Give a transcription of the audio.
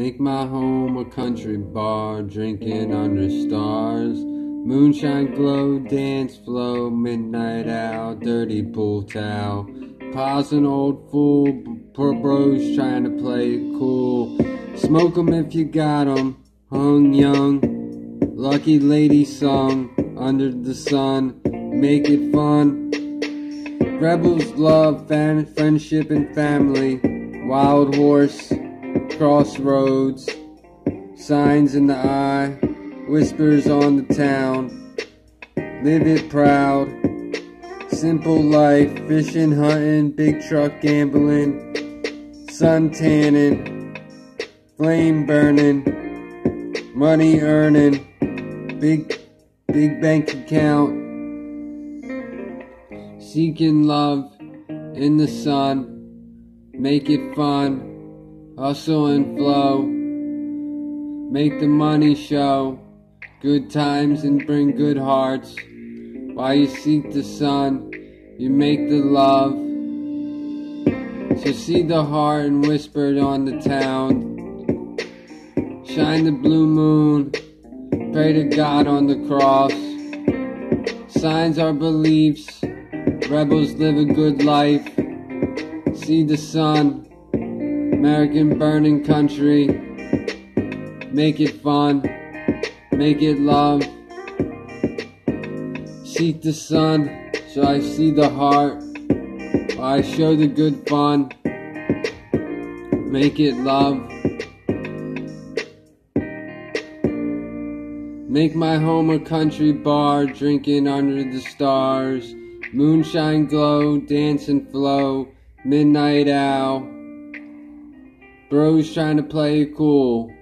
Make my home a country bar, drinking under stars. Moonshine glow, dance flow, midnight owl, dirty pool towel. Pa's an old fool, poor bros trying to play it cool. Smoke 'em if you got 'em, hung young. Lucky lady song, under the sun, make it fun. Rebels love, fan, friendship and family. Wild horse, crossroads, signs in the eye, whispers on the town. Live it proud, simple life, fishing, hunting, big truck gambling, sun tanning, flame burning, money earning, big, big bank account, seeking love in the sun, make it fun hustle and flow, make the money show, good times and bring good hearts. While you seek the sun, you make the love. So see the heart and whisper it on the town. Shine the blue moon, pray to God on the cross. Signs our beliefs, rebels live a good life. See the sun American burning country. Make it fun. Make it love. Seek the sun so I see the heart. I show the good fun. Make it love. Make my home a country bar, drinking under the stars. Moonshine glow, dance and flow, midnight owl. Bros trying to play cool.